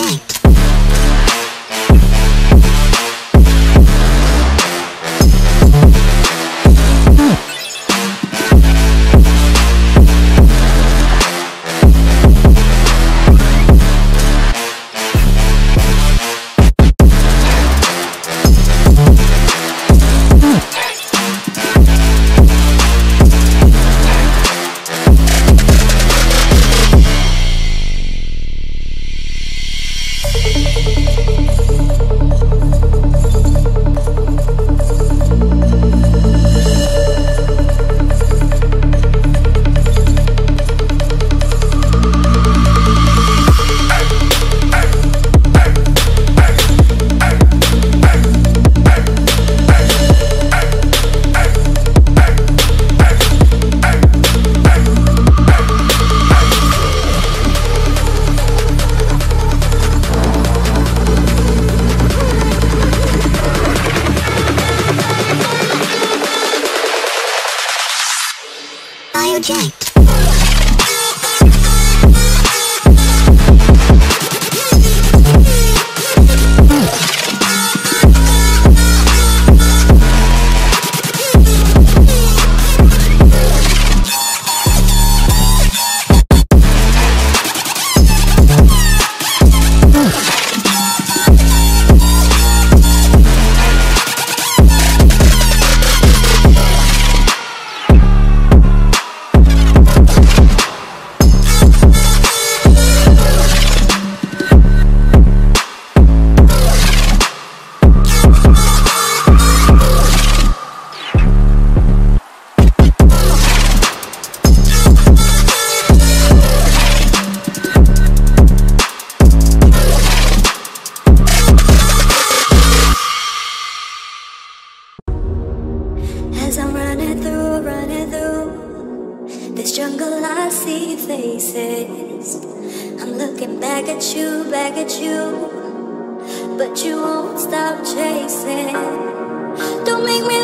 again. Jack. Bio Jack. Faces. I'm looking back at you, back at you, but you won't stop chasing. Don't make me